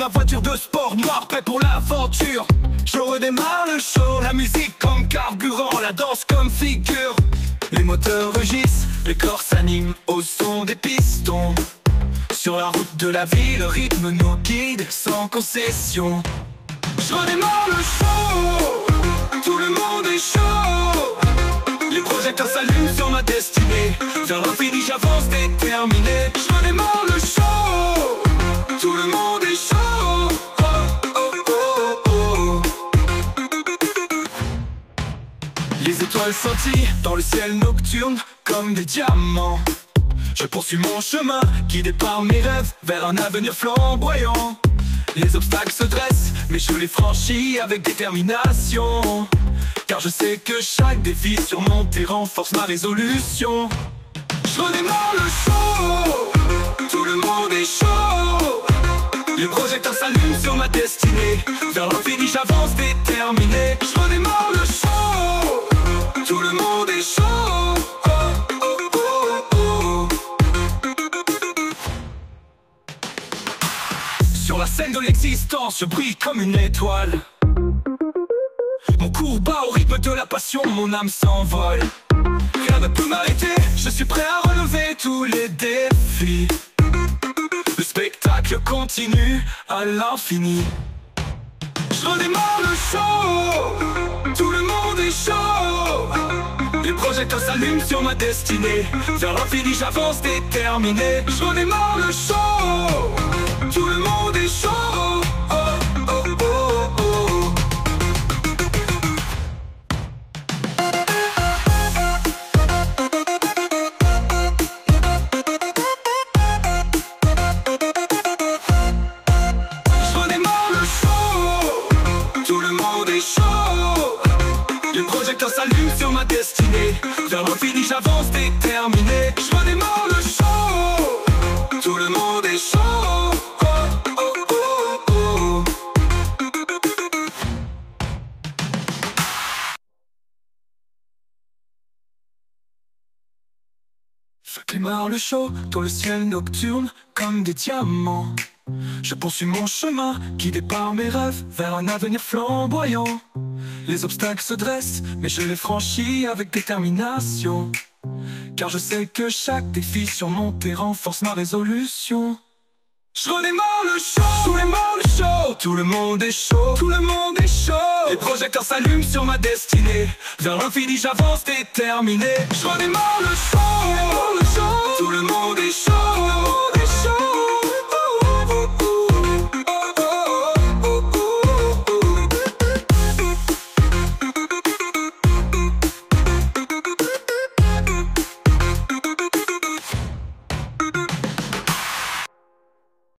ma voiture de sport noire, prêt pour l'aventure. Je redémarre le show, la musique comme carburant, la danse comme figure. Les moteurs rugissent, les corps s'animent au son des pistons. Sur la route de la vie, le rythme nous guide sans concession. Je redémarre le show, tout le monde est chaud. Les étoiles scintillent dans le ciel nocturne comme des diamants. Je poursuis mon chemin, guidé par mes rêves vers un avenir flamboyant. Les obstacles se dressent, mais je les franchis avec détermination. Car je sais que chaque défi surmonté renforce ma résolution. Je redémarre le show, tout le monde est chaud. Les projecteurs s'allument sur ma destinée. Vers l'infini, j'avance déterminé. Je redémarre le show, la scène de l'existence, brille comme une étoile. Mon cours bat au rythme de la passion, mon âme s'envole. Rien ne peut m'arrêter, je suis prêt à relever tous les défis. Le spectacle continue à l'infini. Je redémarre le show, tout le monde est chaud. Les projecteurs s'allument sur ma destinée. Vers l'infini, j'avance déterminé. Je redémarre le show, tout le monde est chaud. Oh, oh, le show, tout le monde est chaud. Les projecteurs s'allument sur ma destinée. Vers l'infini, j'avance déterminé. Je démarre le show dans le ciel nocturne comme des diamants. Je poursuis mon chemin, guidé par mes rêves, vers un avenir flamboyant. Les obstacles se dressent, mais je les franchis avec détermination. Car je sais que chaque défi surmonté renforce ma résolution. Je redémarre le show, tout le monde est chaud, tout le monde est chaud, tout le monde est chaud. Les projecteurs s'allument sur ma destinée, vers l'infini j'avance déterminé. Je redémarre le show,